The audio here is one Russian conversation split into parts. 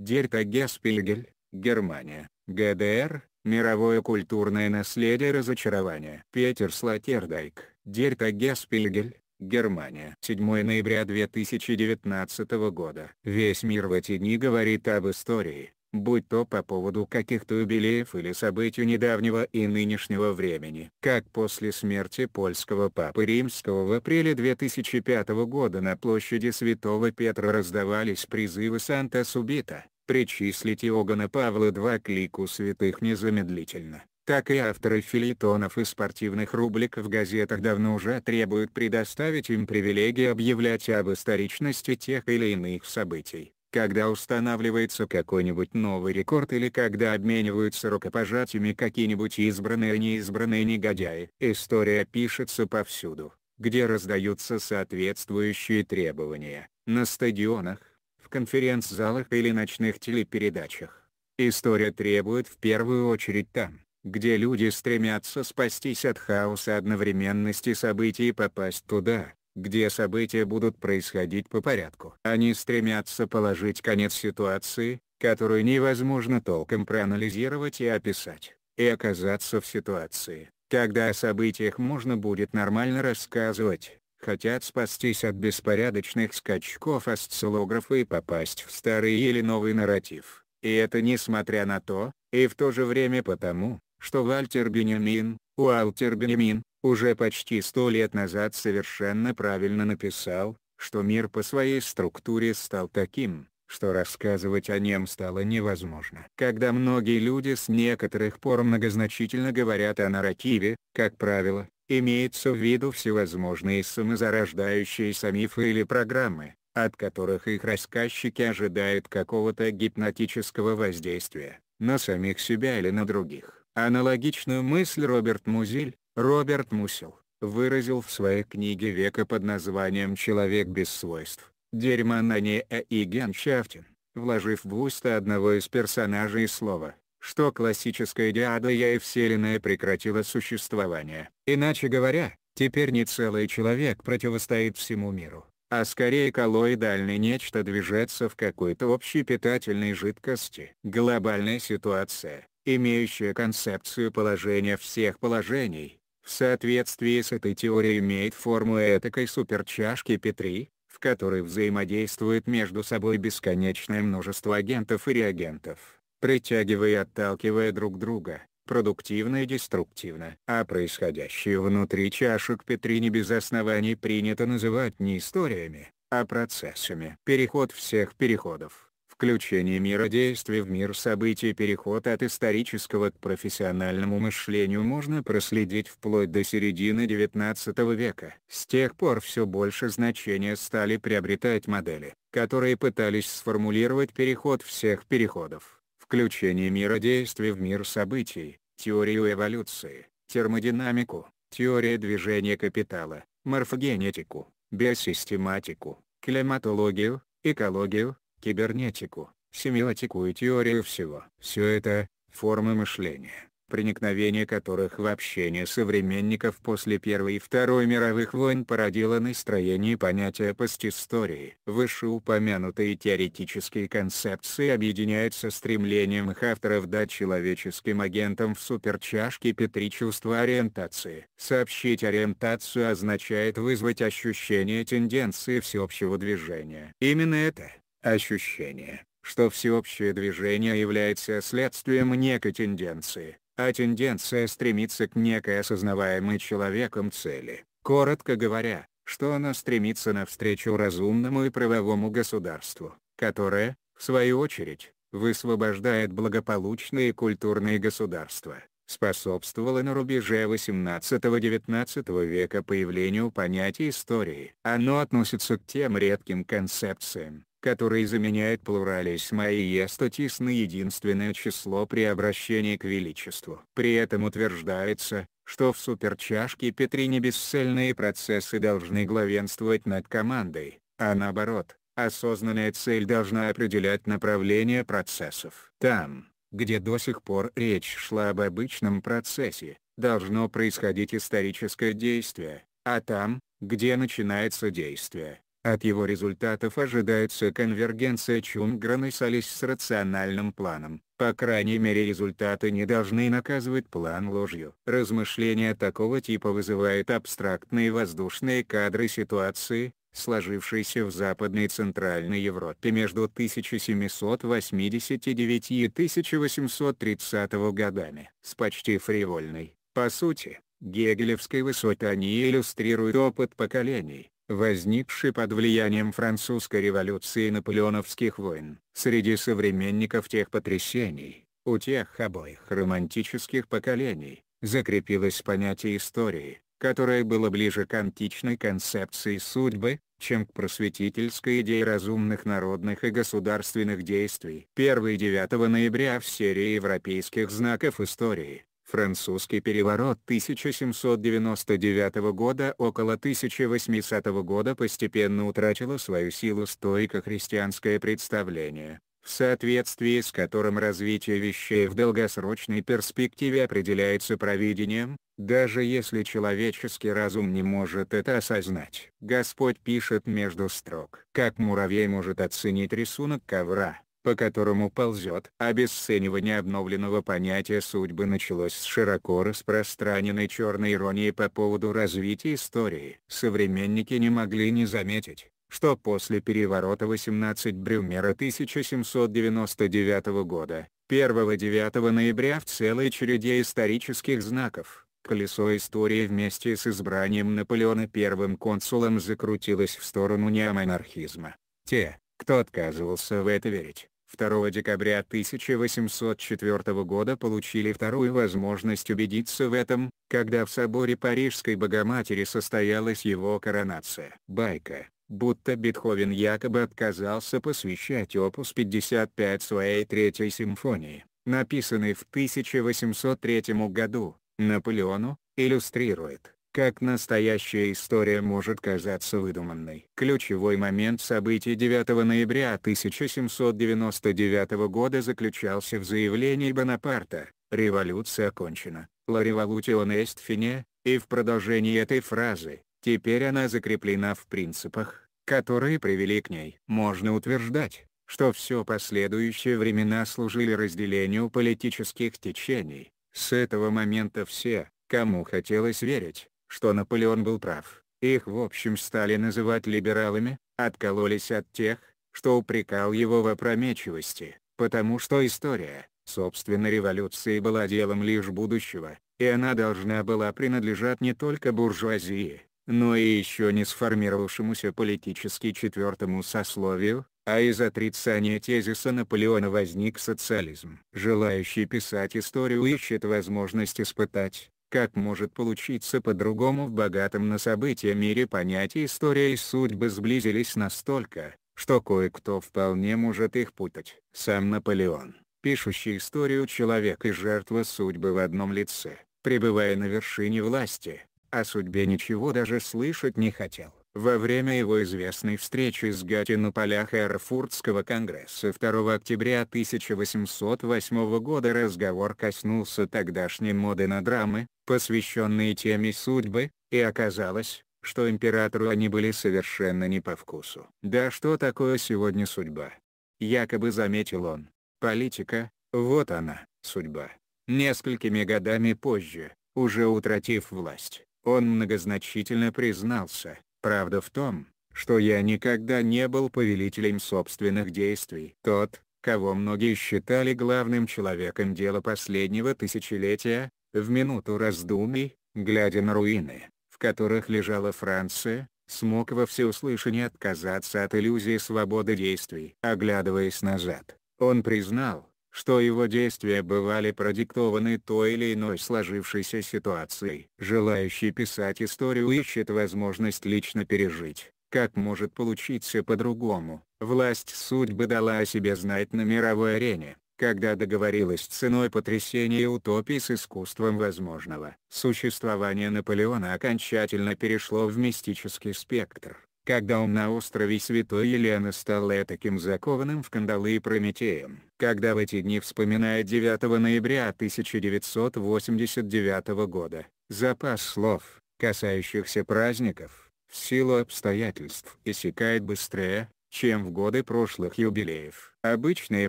Дирка Геспельгель, Германия, ГДР, Мировое культурное наследие разочарования. Петер Слотердайк, Дирка Геспельгель, Германия. 7 ноября 2019 года. Весь мир в эти дни говорит об истории, будь то по поводу каких-то юбилеев или событий недавнего и нынешнего времени. Как после смерти польского папы римского в апреле 2005 года на площади Святого Петра раздавались призывы Санта-Субита, причислить Иоганна Павла II к лику святых незамедлительно так и авторы филитонов и спортивных рубрик в газетах давно уже требуют предоставить им привилегии объявлять об историчности тех или иных событий когда устанавливается какой-нибудь новый рекорд или когда обмениваются рукопожатиями какие-нибудь избранные и неизбранные негодяи. История пишется повсюду, где раздаются соответствующие требования, на стадионах, в конференц-залах или ночных телепередачах. История требует в первую очередь там, где люди стремятся спастись от хаоса одновременности событий и попасть туда, где события будут происходить по порядку. Они стремятся положить конец ситуации, которую невозможно толком проанализировать и описать, и оказаться в ситуации, когда о событиях можно будет нормально рассказывать, хотят спастись от беспорядочных скачков осциллографа и попасть в старый или новый нарратив. И это несмотря на то, и в то же время потому, что Вальтер Бенемин, Уалтер Бенемин, уже почти сто лет назад совершенно правильно написал, что мир по своей структуре стал таким, что рассказывать о нем стало невозможно. Когда многие люди с некоторых пор многозначительно говорят о нарративе, как правило, имеется в виду всевозможные самозарождающиеся мифы или программы, от которых их рассказчики ожидают какого-то гипнотического воздействия, на самих себя или на других. Аналогичную мысль Роберт Музиль, Роберт Мусел, выразил в своей книге века под названием «Человек без свойств. Дерьманания и Геншафтин», вложив в уста одного из персонажей слово, что классическая диада и вселенная прекратила существование. Иначе говоря, теперь не целый человек противостоит всему миру, а скорее коллоидальный нечто движется в какой-то общей питательной жидкости. Глобальная ситуация, имеющая концепцию положения всех положений, в соответствии с этой теорией имеет форму этакой суперчашки Петри, в которой взаимодействует между собой бесконечное множество агентов и реагентов, притягивая и отталкивая друг друга, продуктивно и деструктивно. А происходящее внутри чашек Петри не без оснований принято называть не историями, а процессами. Переход всех переходов включение мира действий в мир событий переход от исторического к профессиональному мышлению можно проследить вплоть до середины XIX века. С тех пор все больше значения стали приобретать модели, которые пытались сформулировать переход всех переходов, включение мира действий в мир событий, теорию эволюции, термодинамику, теория движения капитала, морфогенетику, биосистематику, климатологию, экологию, кибернетику, семиотику и теорию всего. Все это – формы мышления, проникновение которых в общение современников после Первой и Второй мировых войн породило настроение понятия постистории. Вышеупомянутые теоретические концепции объединяются стремлением их авторов дать человеческим агентам в суперчашке Петри чувство ориентации. Сообщить ориентацию означает вызвать ощущение тенденции всеобщего движения. Именно это – Ощущение, что всеобщее движение является следствием некой тенденции, а тенденция стремится к некой осознаваемой человеком цели. Коротко говоря, что она стремится навстречу разумному и правовому государству, которое, в свою очередь, высвобождает благополучные культурные государства, способствовало на рубеже 18-19 века появлению понятия истории. Оно относится к тем редким концепциям, который заменяет плурализм и эстатис на единственное число при обращении к величеству. При этом утверждается, что в суперчашке Петри не бесцельные процессы должны главенствовать над командой, а наоборот, осознанная цель должна определять направление процессов. Там, где до сих пор речь шла об обычном процессе, должно происходить историческое действие, а там, где начинается действие, От его результатов ожидается конвергенция Чунграна Салис с рациональным планом. По крайней мере результаты не должны наказывать план ложью. Размышления такого типа вызывают абстрактные воздушные кадры ситуации, сложившейся в Западной и Центральной Европе между 1789 и 1830 годами. С почти фривольной, по сути, гегелевской высоты они иллюстрируют опыт поколений, возникший под влиянием французской революции и наполеоновских войн. Среди современников тех потрясений, у тех обоих романтических поколений, закрепилось понятие истории, которое было ближе к античной концепции судьбы, чем к просветительской идее разумных народных и государственных действий. 1-9 ноября в серии европейских знаков истории Французский переворот 1799 года около 1800 года постепенно утратило свою силу стойко-христианское представление, в соответствии с которым развитие вещей в долгосрочной перспективе определяется провидением, даже если человеческий разум не может это осознать. Господь пишет между строк. Как муравей может оценить рисунок ковра, по которому ползет. Обесценивание обновленного понятия судьбы началось с широко распространенной черной иронии по поводу развития истории. Современники не могли не заметить, что после переворота 18 Брюмера 1799 года, 1-9 ноября в целой череде исторических знаков, колесо истории вместе с избранием Наполеона первым консулом закрутилось в сторону неомонархизма. Те, кто отказывался в это верить, 2 декабря 1804 года получили вторую возможность убедиться в этом, когда в соборе Парижской Богоматери состоялась его коронация. Байка, будто Бетховен якобы отказался посвящать опус 55 своей третьей симфонии, написанной в 1803 году, Наполеону, иллюстрирует, как настоящая история может казаться выдуманной. Ключевой момент событий 9 ноября 1799 года заключался в заявлении Бонапарта «Революция окончена, la revolution est finie», и в продолжении этой фразы, теперь она закреплена в принципах, которые привели к ней. Можно утверждать, что все последующие времена служили разделению политических течений. С этого момента все, кому хотелось верить, что Наполеон был прав. Их в общем стали называть либералами, откололись от тех, что упрекал его в опрометчивости, потому что история, собственно революции была делом лишь будущего, и она должна была принадлежать не только буржуазии, но и еще не сформировавшемуся политически четвертому сословию, а из отрицания тезиса Наполеона возник социализм. Желающий писать историю ищет возможность испытать, как может получиться по-другому в богатом на события мире понятия история и судьбы сблизились настолько, что кое-кто вполне может их путать. Сам Наполеон, пишущий историю человек и жертва судьбы в одном лице, пребывая на вершине власти, о судьбе ничего даже слышать не хотел. Во время его известной встречи с Гати на полях Эрфуртского конгресса 2 октября 1808 года разговор коснулся тогдашней моды на драмы, посвященные теме судьбы, и оказалось, что императору они были совершенно не по вкусу. Да что такое сегодня судьба? Якобы заметил он. Политика, вот она, судьба. Несколькими годами позже, уже утратив власть, он многозначительно признался, Правда в том, что я никогда не был повелителем собственных действий. Тот, кого многие считали главным человеком дела последнего тысячелетия, в минуту раздумий, глядя на руины, в которых лежала Франция, смог во всеуслышание отказаться от иллюзии свободы действий. Оглядываясь назад, он признал, что его действия бывали продиктованы той или иной сложившейся ситуацией. Желающий писать историю ищет возможность лично пережить, как может получиться по-другому. Власть судьбы дала о себе знать на мировой арене, когда договорилась ценой потрясения утопии с искусством возможного. Существование Наполеона окончательно перешло в мистический спектр когда он на острове Святой Елены стал таким закованным в кандалы и Прометеем. Когда в эти дни вспоминает 9 ноября 1989 года, запас слов, касающихся праздников, в силу обстоятельств иссякает быстрее, чем в годы прошлых юбилеев. Обычные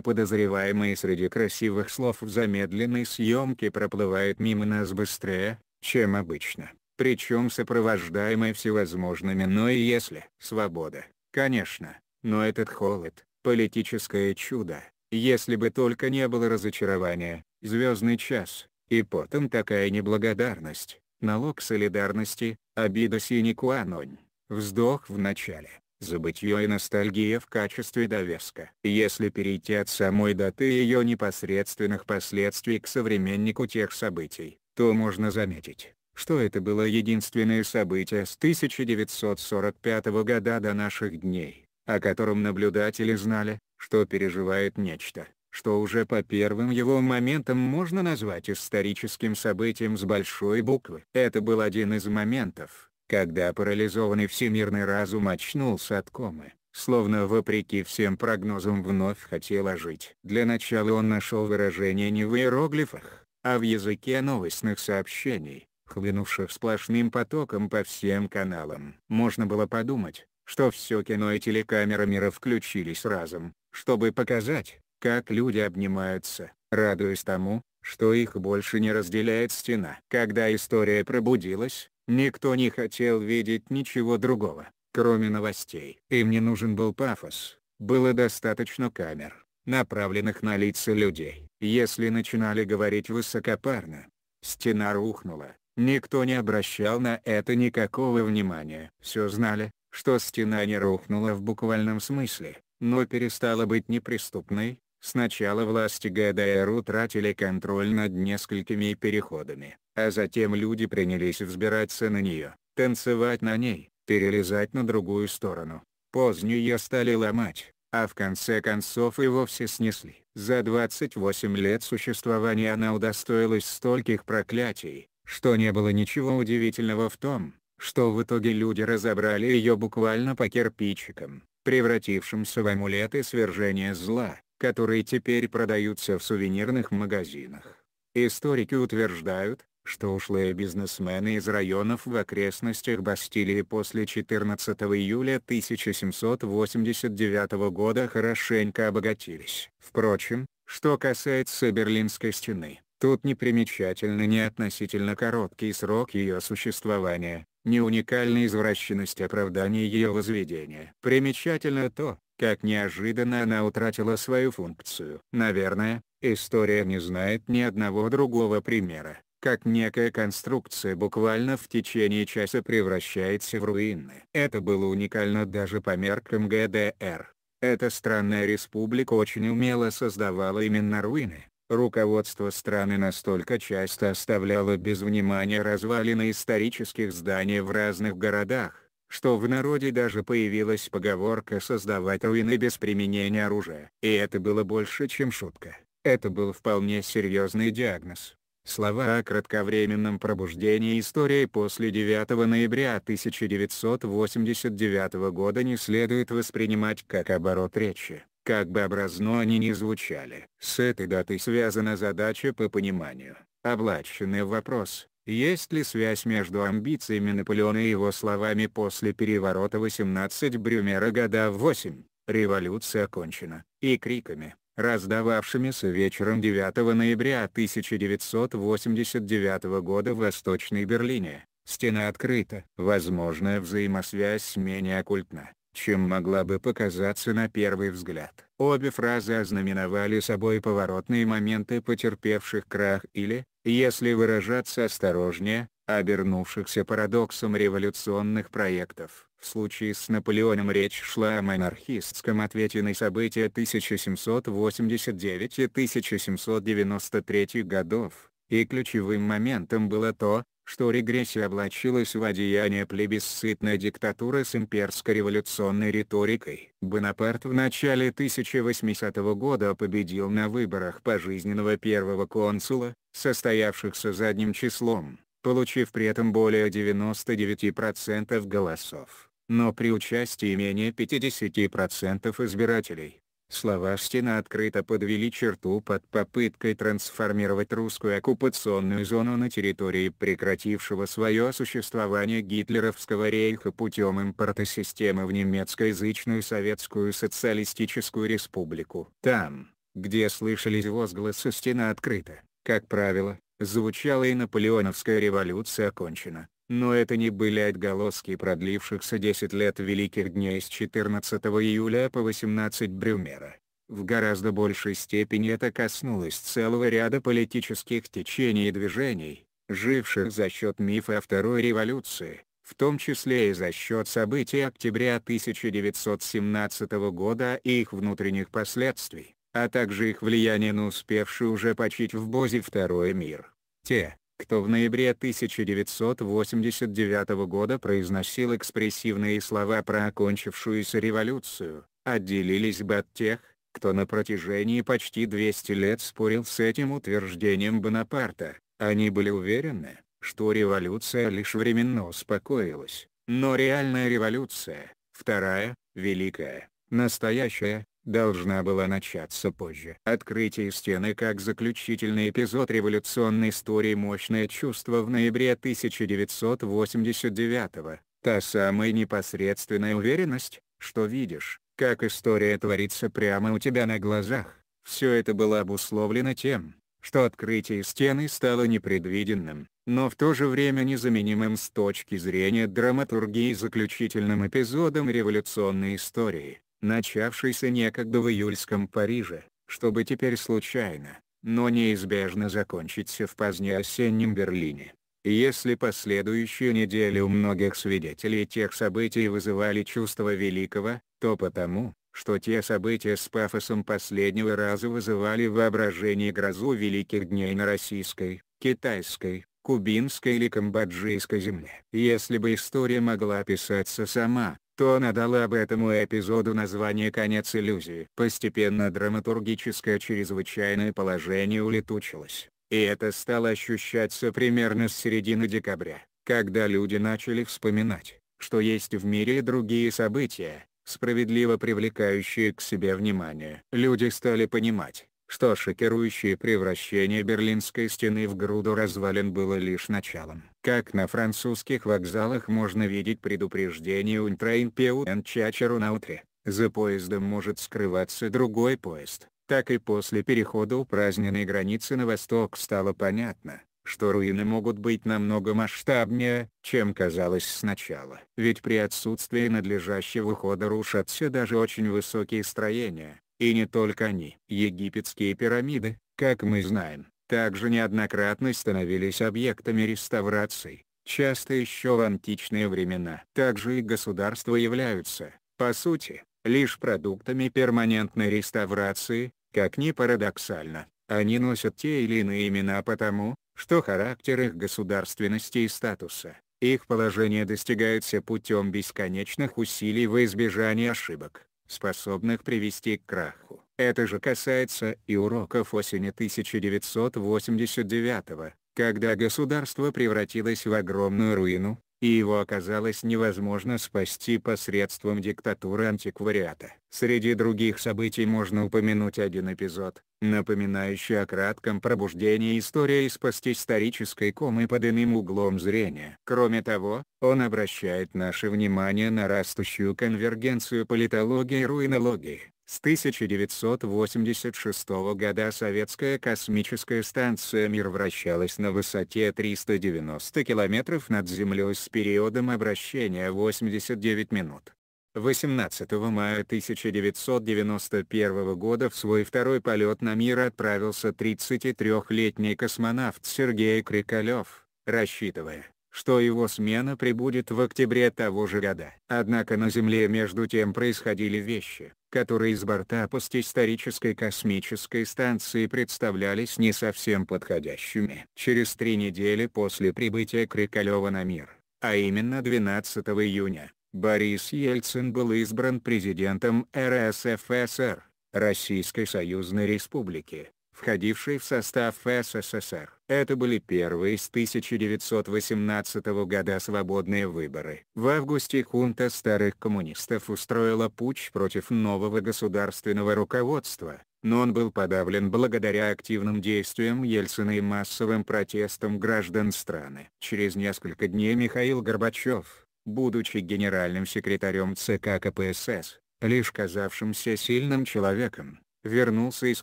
подозреваемые среди красивых слов в замедленной съемке проплывают мимо нас быстрее, чем обычно, причем сопровождаемые всевозможными «но и если». Свобода, конечно, но этот холод, политическое чудо, если бы только не было разочарования, звездный час, и потом такая неблагодарность, налог солидарности, обида синекуанонь, вздох в начале, забытье и ностальгия в качестве довеска. Если перейти от самой даты ее непосредственных последствий к современнику тех событий, то можно заметить, что это было единственное событие с 1945 года до наших дней, о котором наблюдатели знали, что переживает нечто, что уже по первым его моментам можно назвать историческим событием с большой буквы. Это был один из моментов, когда парализованный всемирный разум очнулся от комы, словно вопреки всем прогнозам вновь хотел ожить. Для начала он нашел выражение не в иероглифах, а в языке новостных сообщений, хлынувших сплошным потоком по всем каналам. Можно было подумать, что все кино и телекамеры мира включились разом, чтобы показать, как люди обнимаются, радуясь тому, что их больше не разделяет стена. Когда история пробудилась, Никто не хотел видеть ничего другого, кроме новостей. Им не нужен был пафос, было достаточно камер, направленных на лица людей. Если начинали говорить высокопарно, стена рухнула, никто не обращал на это никакого внимания. Все знали, что стена не рухнула в буквальном смысле, но перестала быть неприступной, Сначала власти ГДР утратили контроль над несколькими переходами, а затем люди принялись взбираться на нее, танцевать на ней, перелезать на другую сторону. Позднюю ее стали ломать, а в конце концов и вовсе снесли. За 28 лет существования она удостоилась стольких проклятий, что не было ничего удивительного в том, что в итоге люди разобрали ее буквально по кирпичикам, превратившимся в амулеты свержения зла которые теперь продаются в сувенирных магазинах. Историки утверждают, что ушлые бизнесмены из районов в окрестностях Бастилии после 14 июля 1789 года хорошенько обогатились. Впрочем, что касается Берлинской стены, тут не примечательно ни относительно короткий срок ее существования, ни уникальная извращенность оправдания ее возведения. Примечательно то, как неожиданно она утратила свою функцию. Наверное, история не знает ни одного другого примера, как некая конструкция буквально в течение часа превращается в руины. Это было уникально даже по меркам ГДР. Эта странная республика очень умело создавала именно руины. Руководство страны настолько часто оставляло без внимания развалины исторических зданий в разных городах, что в народе даже появилась поговорка создавать руины без применения оружия. И это было больше чем шутка. Это был вполне серьезный диагноз. Слова о кратковременном пробуждении истории после 9 ноября 1989 года не следует воспринимать как оборот речи, как бы образно они ни звучали. С этой датой связана задача по пониманию, облаченный вопрос, есть ли связь между амбициями Наполеона и его словами после переворота 18 Брюмера года 8, революция окончена, и криками, раздававшимися вечером 9 ноября 1989 года в Восточной Берлине, стена открыта. Возможная взаимосвязь менее оккультна, чем могла бы показаться на первый взгляд. Обе фразы ознаменовали собой поворотные моменты потерпевших крах или, если выражаться осторожнее, обернувшихся парадоксом революционных проектов. В случае с Наполеоном речь шла о монархистском ответе на события 1789 и 1793 годов, и ключевым моментом было то, что регрессия облачилась в одеяние плебисцитной диктатуры с имперско-революционной риторикой. Бонапарт в начале 1800 года победил на выборах пожизненного первого консула, состоявшихся задним числом, получив при этом более 99% голосов, но при участии менее 50% избирателей. Слова «стена» открыто подвели черту под попыткой трансформировать русскую оккупационную зону на территории прекратившего свое существование гитлеровского рейха путем импорта системы в немецкоязычную Советскую Социалистическую Республику. Там, где слышались возгласы «стена открыта», как правило, звучала и наполеоновская революция окончена. Но это не были отголоски продлившихся 10 лет великих дней с 14 июля по 18 Брюмера. В гораздо большей степени это коснулось целого ряда политических течений и движений, живших за счет мифа о Второй революции, в том числе и за счет событий октября 1917 года и их внутренних последствий, а также их влияния на успевший уже почить в Бозе Второй мир. Те, кто в ноябре 1989 года произносил экспрессивные слова про окончившуюся революцию, отделились бы от тех, кто на протяжении почти 200 лет спорил с этим утверждением Бонапарта. Они были уверены, что революция лишь временно успокоилась, но реальная революция, вторая, великая, настоящая, должна была начаться позже. Открытие стены как заключительный эпизод революционной истории мощное чувство в ноябре 1989 -го. Та самая непосредственная уверенность, что видишь, как история творится прямо у тебя на глазах. Все это было обусловлено тем, что открытие стены стало непредвиденным, но в то же время незаменимым с точки зрения драматургии заключительным эпизодом революционной истории начавшийся некогда в июльском Париже, чтобы теперь случайно, но неизбежно закончиться в позднеосеннем Берлине. Если последующие недели у многих свидетелей тех событий вызывали чувство великого, то потому, что те события с пафосом последнего раза вызывали в воображении грозу великих дней на российской, китайской, кубинской или камбоджийской земле. Если бы история могла писаться сама, то она дала бы этому эпизоду название «Конец иллюзии». Постепенно драматургическое чрезвычайное положение улетучилось, и это стало ощущаться примерно с середины декабря, когда люди начали вспоминать, что есть в мире и другие события, справедливо привлекающие к себе внимание. Люди стали понимать, что шокирующее превращение Берлинской стены в груду развалин было лишь началом. Как на французских вокзалах можно видеть предупреждение «Унтрейн Пеуэн Чачеру на утре», за поездом может скрываться другой поезд, так и после перехода упраздненной границы на восток стало понятно, что руины могут быть намного масштабнее, чем казалось сначала. Ведь при отсутствии надлежащего хода рушатся даже очень высокие строения, и не только они. Египетские пирамиды, как мы знаем, также неоднократно становились объектами реставраций, часто еще в античные времена. Также и государства являются, по сути, лишь продуктами перманентной реставрации, как ни парадоксально. Они носят те или иные имена потому, что характер их государственности и статуса, их положение достигается путем бесконечных усилий во избежание ошибок способных привести к краху. Это же касается и уроков осени 1989 когда государство превратилось в огромную руину, и его оказалось невозможно спасти посредством диктатуры антиквариата. Среди других событий можно упомянуть один эпизод, напоминающий о кратком пробуждении истории из постисторической комы под иным углом зрения. Кроме того, он обращает наше внимание на растущую конвергенцию политологии и руинологии. С 1986 года советская космическая станция «Мир» вращалась на высоте 390 км над Землей с периодом обращения 89 минут. 18 мая 1991 года в свой второй полет на Мир отправился 33-летний космонавт Сергей Крикалев, рассчитывая, что его смена прибудет в октябре того же года. Однако на Земле между тем происходили вещи, которые из борта постисторической космической станции представлялись не совсем подходящими. Через три недели после прибытия Крикалева на мир, а именно 12 июня, Борис Ельцин был избран президентом РСФСР, Российской Союзной Республики, входившей в состав СССР. Это были первые с 1918 года свободные выборы. В августе хунта старых коммунистов устроила путч против нового государственного руководства, но он был подавлен благодаря активным действиям Ельцина и массовым протестам граждан страны. Через несколько дней Михаил Горбачев, будучи генеральным секретарем ЦК КПСС, лишь казавшимся сильным человеком, вернулся из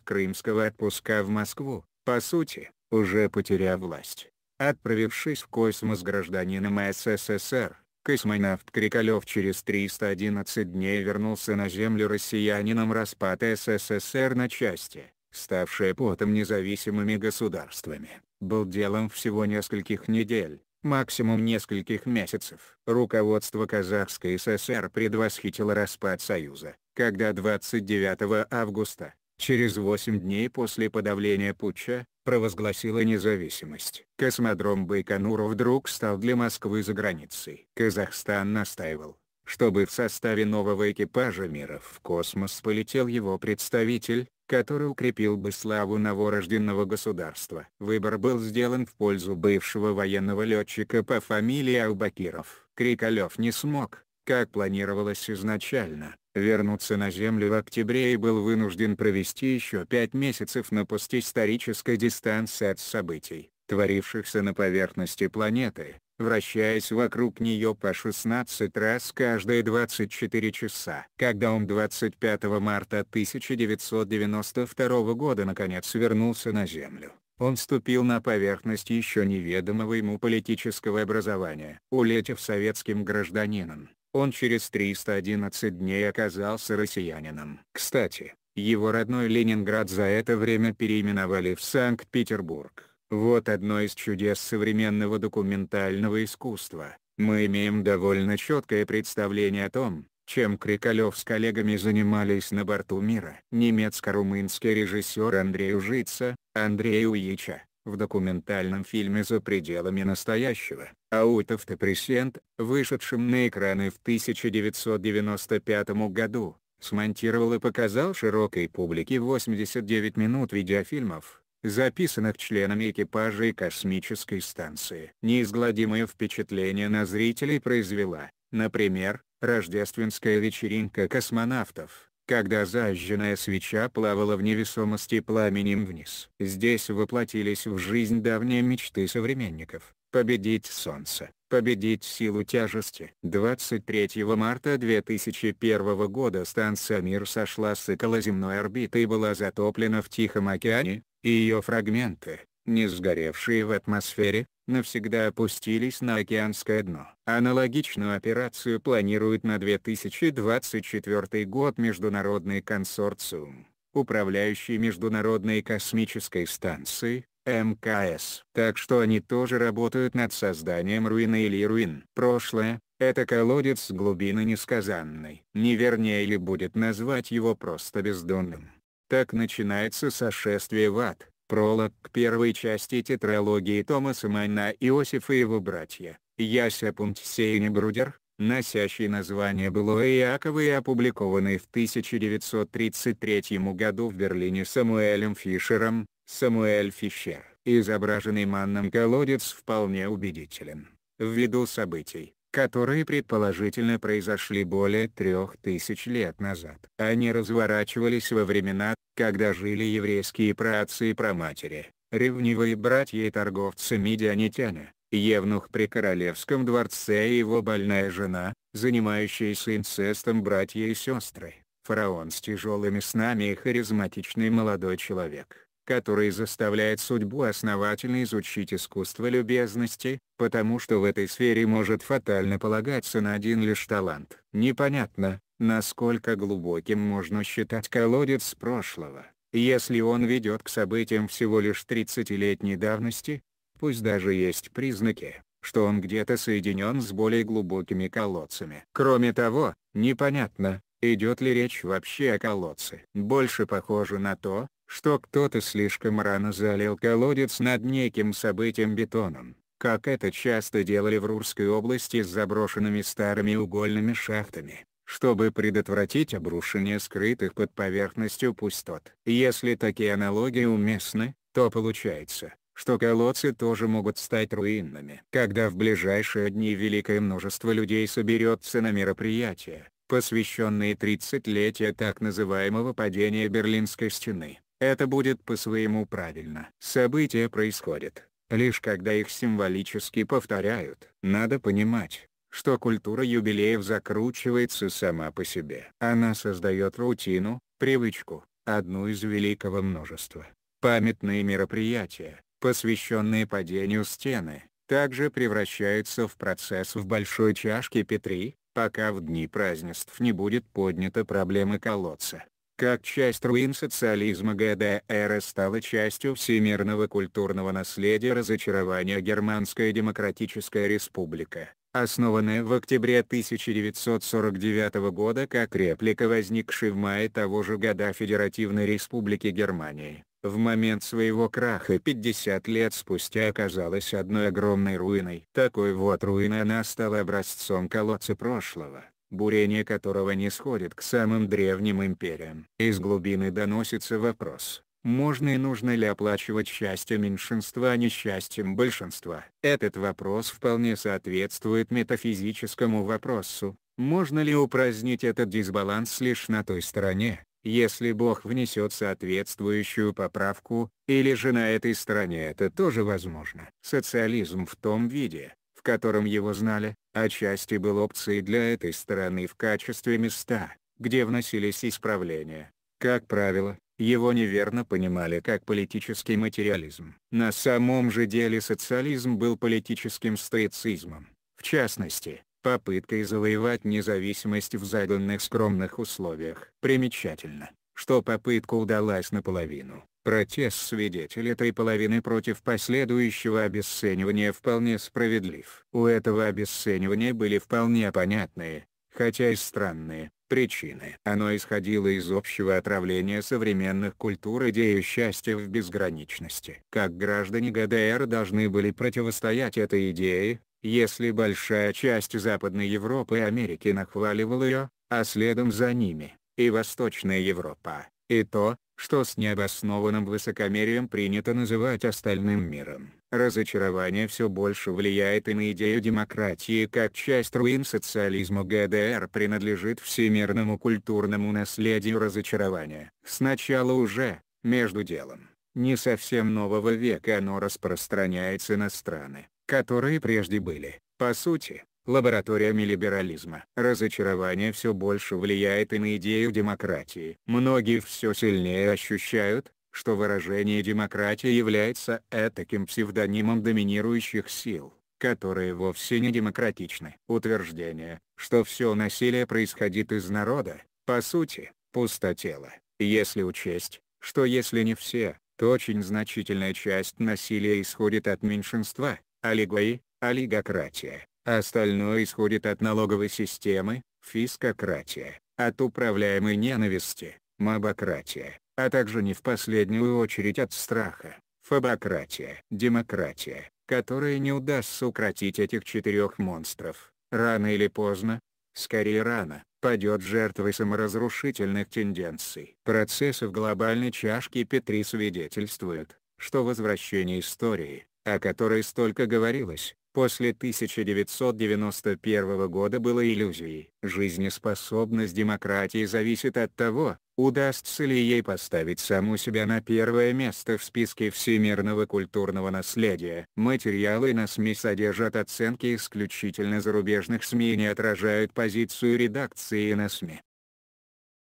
крымского отпуска в Москву, по сути, уже потеряв власть. Отправившись в космос гражданином СССР, космонавт Крикалев через 311 дней вернулся на Землю россиянином распад СССР на части, ставшие потом независимыми государствами, был делом всего нескольких недель, максимум нескольких месяцев. Руководство Казахской ССР предвосхитило распад Союза, когда 29 августа, через 8 дней после подавления путча, провозгласила независимость. Космодром Байконур вдруг стал для Москвы за границей. Казахстан настаивал, чтобы в составе нового экипажа мира в космос полетел его представитель, который укрепил бы славу новорожденного государства. Выбор был сделан в пользу бывшего военного летчика по фамилии Албакиров. Крикалев не смог, как планировалось изначально, вернуться на Землю в октябре и был вынужден провести еще пять месяцев на постисторической дистанции от событий, творившихся на поверхности планеты, вращаясь вокруг нее по 16 раз каждые 24 часа. Когда он 25 марта 1992 года наконец вернулся на Землю, он ступил на поверхность еще неведомого ему политического образования. Улетев советским гражданином, он через 311 дней оказался россиянином. Кстати, его родной Ленинград за это время переименовали в Санкт-Петербург. Вот одно из чудес современного документального искусства. Мы имеем довольно четкое представление о том, чем Крикалев с коллегами занимались на борту мира. Немецко-румынский режиссер Андрей Ужица, Андрей Уича, в документальном фильме «За пределами настоящего», «Out of the Present», вышедшем на экраны в 1995 году, смонтировал и показал широкой публике 89 минут видеофильмов, записанных членами экипажа и космической станции. Неизгладимое впечатление на зрителей произвела, например, рождественская вечеринка космонавтов когда зажженная свеча плавала в невесомости пламенем вниз. Здесь воплотились в жизнь давние мечты современников – победить Солнце, победить силу тяжести. 23 марта 2001 года станция «Мир» сошла с околоземной орбиты и была затоплена в Тихом океане, и ее фрагменты, не сгоревшие в атмосфере, навсегда опустились на океанское дно. Аналогичную операцию планирует на 2024 год Международный консорциум, управляющий Международной космической станцией, МКС. Так что они тоже работают над созданием руины или руин. Прошлое — это колодец глубины несказанной. Не вернее ли будет назвать его просто бездонным. Так начинается сошествие в ад. Пролог к первой части тетралогии Томаса Манна Иосиф и его братья, Яся Пунтсейни Брудер, носящий название «Былое Иакова» и опубликованный в 1933 году в Берлине Самуэлем Фишером, Самуэль Фишер. Изображенный манном колодец вполне убедителен. Ввиду событий, которые предположительно произошли более трех тысяч лет назад. Они разворачивались во времена, когда жили еврейские праотцы и праматери, ревнивые братья и торговцы медианитяне, Евнух при королевском дворце и его больная жена, занимающиеся инцестом братья и сестры, фараон с тяжелыми снами и харизматичный молодой человек который заставляет судьбу основательно изучить искусство любезности, потому что в этой сфере может фатально полагаться на один лишь талант. Непонятно, насколько глубоким можно считать колодец прошлого, если он ведет к событиям всего лишь 30-летней давности, пусть даже есть признаки, что он где-то соединен с более глубокими колодцами. Кроме того, непонятно, идет ли речь вообще о колодце. Больше похоже на то, что кто-то слишком рано залил колодец над неким событием бетоном, как это часто делали в Рурской области с заброшенными старыми угольными шахтами, чтобы предотвратить обрушение скрытых под поверхностью пустот. Если такие аналогии уместны, то получается, что колодцы тоже могут стать руинными. Когда в ближайшие дни великое множество людей соберется на мероприятие, посвященные 30-летия так называемого падения Берлинской стены, это будет по-своему правильно. События происходят, лишь когда их символически повторяют. Надо понимать, что культура юбилеев закручивается сама по себе. Она создает рутину, привычку, одну из великого множества. Памятные мероприятия, посвященные падению стены, также превращаются в процесс в большой чашке Петри, пока в дни празднеств не будет поднята проблема колодца. Как часть руин социализма ГДР стала частью всемирного культурного наследия разочарования Германская Демократическая Республика, основанная в октябре 1949 года как реплика возникшей в мае того же года Федеративной Республики Германии. В момент своего краха 50 лет спустя оказалась одной огромной руиной. Такой вот руиной она стала образцом колодца прошлого бурение которого не сходит к самым древним империям. Из глубины доносится вопрос, можно и нужно ли оплачивать счастье меньшинства несчастьем большинства. Этот вопрос вполне соответствует метафизическому вопросу, можно ли упразднить этот дисбаланс лишь на той стороне, если Бог внесет соответствующую поправку, или же на этой стороне это тоже возможно. Социализм в том виде, в котором его знали, отчасти был опцией для этой стороны в качестве места, где вносились исправления. Как правило, его неверно понимали как политический материализм. На самом же деле социализм был политическим стоицизмом. В частности, попыткой завоевать независимость в заданных скромных условиях. Примечательно, что попытка удалась наполовину. Протест свидетелей этой половины против последующего обесценивания вполне справедлив. У этого обесценивания были вполне понятные, хотя и странные, причины. Оно исходило из общего отравления современных культур идею счастья в безграничности. Как граждане ГДР должны были противостоять этой идее, если большая часть Западной Европы и Америки нахваливала ее, а следом за ними, и Восточная Европа, и то, что с необоснованным высокомерием принято называть остальным миром. Разочарование все больше влияет и на идею демократии как часть руин социализма ГДР принадлежит всемирному культурному наследию разочарования. Сначала уже, между делом, не совсем нового века оно распространяется на страны, которые прежде были, по сути, лабораториями либерализма. Разочарование все больше влияет и на идею демократии. Многие все сильнее ощущают, что выражение демократии является этаким псевдонимом доминирующих сил, которые вовсе не демократичны. Утверждение, что все насилие происходит из народа, по сути, пустотело. Если учесть, что если не все, то очень значительная часть насилия исходит от меньшинства, олигои, олигократия, Остальное исходит от налоговой системы, фискократия, от управляемой ненависти, мобократия, а также не в последнюю очередь от страха, фобократия. Демократия, которая не удастся укротить этих четырех монстров, рано или поздно, скорее рано, падет жертвой саморазрушительных тенденций. Процессы в глобальной чашке Петри свидетельствуют, что возвращение истории, о которой столько говорилось, после 1991 года было иллюзией. Жизнеспособность демократии зависит от того, удастся ли ей поставить саму себя на первое место в списке всемирного культурного наследия. Материалы на СМИ содержат оценки исключительно зарубежных СМИ и не отражают позицию редакции на СМИ.